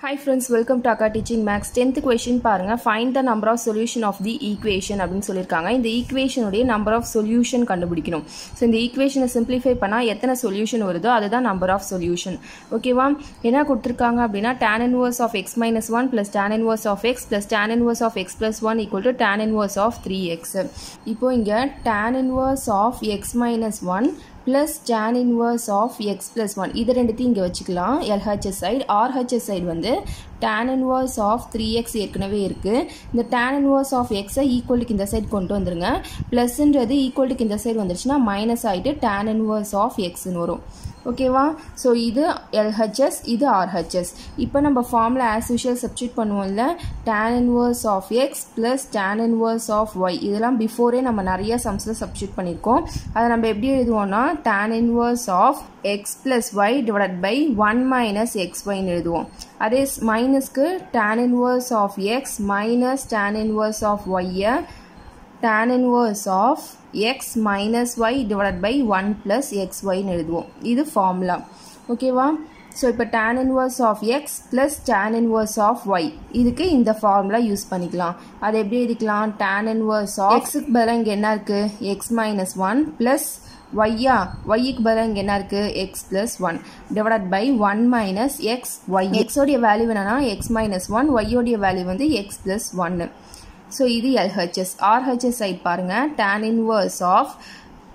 Hi friends welcome to அக்கா teaching maths tenth question பாருங்கள் find the number of solution of the equation அப்படின்னு சொல்லியிருக்காங்க இந்த ஈக்குவேஷனுடைய நம்பர் ஆஃப் சொல்யூஷன் கண்டுபிடிக்கணும். ஸோ இந்த ஈக்குவேஷனை சிம்பிளிஃபை பண்ணால் எத்தனை சொல்யூஷன் வருதோ அதுதான் நம்பர் ஆஃப் சொல்யூஷன் ஓகேவா என்ன கொடுத்துருக்காங்க அப்படின்னா tan inverse of x minus one plus tan inverse of x plus tan inverse of x plus one equal to tan inverse of three x இப்போ இங்கே tan inverse of x minus one plus tan inverse of x plus one இது ரெண்டுத்தையும் இங்கே வச்சுக்கலாம். LHS side RHS side வந்து tan inverse of three x ஏற்கனவே இருக்குது இந்த டேன் இன்வர்ஸ் ஆஃப் எக்ஸை ஈக்குவலுக்கு இந்த சைடு கொண்டு வந்துருங்க. ப்ளஸ்ன்றது ஈக்குவலுக்கு இந்த சைடு வந்துருச்சுன்னா மைனஸ் ஆகிட்டு டேன் இன்வர்ஸ் ஆஃப் எக்ஸ்னு வரும். ஓகேவா ஸோ இது எல்ஹெச்எஸ் இது ஆர்ஹெச்எஸ் இப்போ நம்ம ஃபார்மில் ஆஸ் யூஷுவல் சப்ஸ்டியூட் பண்ணுவோம்ல. Tan inverse of x plus tan inverse of y இதெல்லாம் பிஃபோரே நம்ம நிறைய சம்ஸில் சப்ஸ்டியூட் பண்ணியிருக்கோம் அதை நம்ம எப்படி எழுதுவோம்னா tan inverse of x plus y divide by one minus x ஒய்னு எழுதுவோம். அதே மைனஸ்க்கு tan inverse of x minus tan inverse of ஒய்யை tan inverse of x minus y divide by one plus x ஒய்னு எழுதுவோம். இது formula ஓகேவா so இப்போ tan inverse of x plus tan inverse of y இதுக்கு இந்த formula use பண்ணிக்கலாம். அது எப்படி எழுதிக்கலாம்? டேன் இன்வர்ஸ் ஆஃப் எக்ஸுக்கு பதிலாக இங்கே என்ன இருக்குது எக்ஸ் மைனஸ் ஒன் ப்ளஸ் ஒய்யா ஒய்க்கு பதிலாக இங்கே என்ன இருக்குது x plus one divide by one minus x y எக்ஸோடைய value என்னன்னா எக்ஸ் மைனஸ் ஒன் ஒய்யோடைய வேல்யூ வந்து எக்ஸ் ப்ளஸ் ஒன்னு ஸோ இது எல்ஹெச்எஸ் ஆர்ஹெச்எஸ் சைட் பாருங்கள் டேன் இன்வர்ஸ் ஆஃப்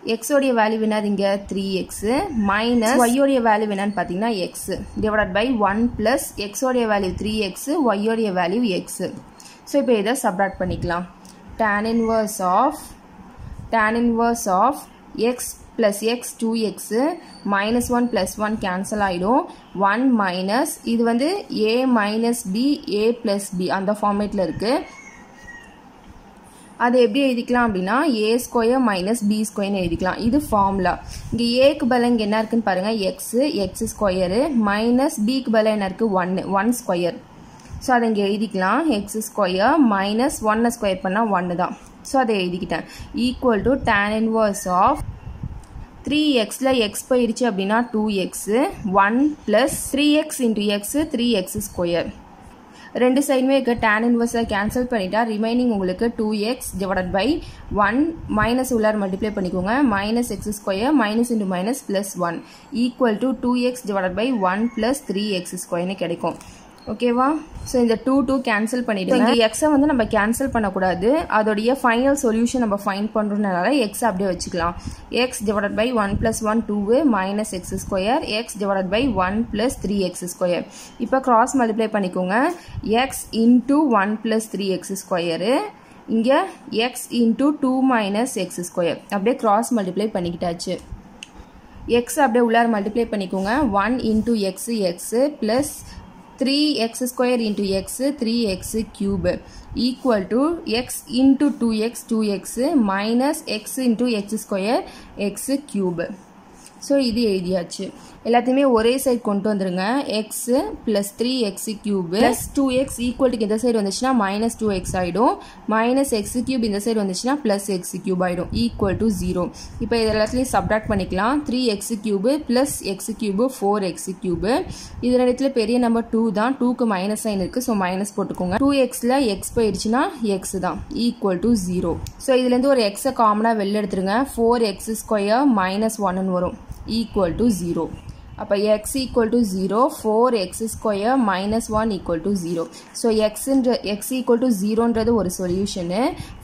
எக்ஸோடைய வேல்யூ என்னது இங்கே? த்ரீ எக்ஸு மைனஸ் ஒய்யோடைய வேல்யூ என்னன்னு பார்த்தீங்கன்னா x divide by one plus எக்ஸோடைய value three x ஒய்யோடைய வேல்யூ எக்ஸு ஸோ இப்போ இதை சப்ராக்ட் பண்ணிக்கலாம். Tan inverse of tan inverse of X plus x two x minus one plus one cancel ஆகிடும் one minus இது வந்து a minus b a plus b அந்த ஃபார்மேட்டில் இருக்குது அதை எப்படி எழுதிக்கலாம் அப்படின்னா ஏ ஸ்கொயர் மைனஸ் பி ஸ்கொயர்னு எழுதிக்கலாம். இது ஃபார்முலா இங்கே ஏக்கு பலம் இங்கே என்ன இருக்குன்னு பாருங்கள் எக்ஸு எக்ஸ் ஸ்கொயரு மைனஸ் பிக்கு பலம் என்ன இருக்குது ஒன்று ஒன் ஸ்கொயர் ஸோ அதை இங்கே எழுதிக்கலாம். எக்ஸ் ஸ்கொயர் மைனஸ் ஒன்னை ஸ்கொயர் பண்ணால் ஒன்று தான். ஸோ அதை எழுதிக்கிட்டேன். Equal to tan inverse of three எக்ஸில் எக்ஸ் போயிடுச்சு அப்படின்னா two x one plus three x into x three x square ரெண்டு சைடுமே இருக்க. டேன் இன்வர்ஸை கேன்சல் பண்ணிட்டா ரிமைனிங் உங்களுக்கு two x divide by one minus உள்ளார் மல்டிப்ளை பண்ணிக்கோங்க. Minus x square minus into minus plus one equal to two x divide by one plus three x ஸ்கொயர்னு கிடைக்கும். ஓகேவா? ஸோ இந்த டூ டூ கேன்சல் பண்ணிவிடுங்க இங்கே எக்ஸை வந்து நம்ம கேன்சல் பண்ணக்கூடாது. அதோடைய ஃபைனல் சொல்யூஷன் நம்ம ஃபைன் பண்ணுறதுனால எக்ஸ் அப்படியே வச்சுக்கலாம். X divide by one plus one two minus x square x divide by one plus three x square இப்போ க்ராஸ் மல்டிப்ளை பண்ணிக்கோங்க. X into one plus three x square இங்கே x into two minus x square அப்படியே cross multiply பண்ணிக்கிட்டாச்சு. X அப்படியே உள்ளார multiply பண்ணிக்கோங்க. One into x x plus 3x square into x 3x cube equal to x into 2x 2x minus x into x square x cube so இது எழுதியாச்சு. எல்லாத்தையுமே ஒரே side கொண்டு வந்துருங்க. X plus three x cube plus two x ஈக்குவல்ட்டுக்கு இந்த side வந்துச்சுன்னா minus two x ஆகிடும் minus x cube இந்த சைடு வந்துச்சுன்னா ப்ளஸ் எக்ஸ் கியூப் ஆகிடும் ஈக்குவல் டு ஜீரோ இப்போ இது எல்லாத்துலேயும் சப்ராக்ட் பண்ணிக்கலாம். Three x cube plus x cube four x cube இது ரெண்டுத்துல பெரிய நம்பர் டூ தான். டூக்கு மைனஸ் சைன் இருக்குது ஸோ மைனஸ் போட்டுக்கோங்க. டூ எக்ஸில் எக்ஸ் போயிடுச்சுன்னா எக்ஸ் தான். ஈக்குவல் டு ஜீரோ ஸோ இதுலேருந்து ஒரு எக்ஸை காமனாக வெளில எடுத்துருங்க. ஃபோர் எக்ஸ் ஸ்கொயர் மைனஸ் ஒன்னு வரும். Equal to 0 அப்போ x equal to 0 4x square minus 1 equal to 0 so x ன்ற x equal to 0 ன்றது ஒரு solution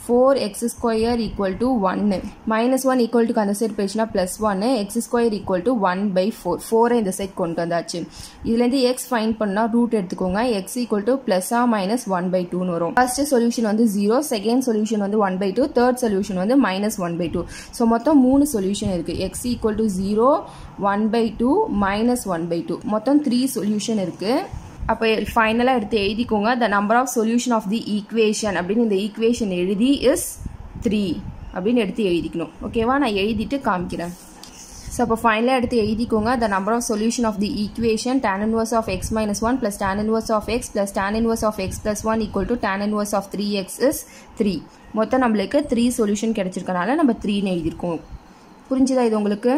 four x square equal to ஒன்னு மைனஸ் ஒன் ஈக்குவல் டுக்கு அந்த சைட் போயிடுச்சுன்னா ப்ளஸ் ஒன்று x square equal to one by four ஃபோரை இந்த சைட் கொண்டு வந்தாச்சு. இதுலேருந்து எக்ஸ் ஃபைன் பண்ணால் ரூட் எடுத்துக்கோங்க. எக்ஸ் ஈக்குவல் டு ப்ளஸ்ஸா மைனஸ் ஒன் பை டூன்னு வரும். ஃபர்ஸ்ட் சொல்யூஷன் வந்து ஜீரோ செகண்ட் சொல்யூஷன் வந்து one by two third solution வந்து minus one by two so மொத்தம் மூணு சொல்யூஷன் இருக்குது x equal to zero one by two minus one by two மொத்தம் த்ரீ சொல்யூஷன் இருக்குது அப்போ ஃபைனலாக எடுத்து எழுதிக்கோங்க. The number of solution of the equation அப்படின்னு இந்த ஈக்குவேஷன் எழுதி இஸ் த்ரீ அப்படின்னு எடுத்து எழுதிக்கணும். ஓகேவா நான் எழுதிட்டு காமிக்கிறேன். ஸோ அப்போ ஃபைனலாக எடுத்து எழுதிக்கோங்க. The number of solution of the equation tan inverse of x minus one plus tan inverse of x plus tan inverse of x plus one equal to tan inverse of three x is three மொத்தம் நம்மளுக்கு three solution கிடச்சிருக்கனால நம்ம த்ரீன்னு எழுதியிருக்கோம். புரிஞ்சுதா இது உங்களுக்கு?